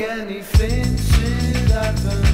Maken i finns i rappen här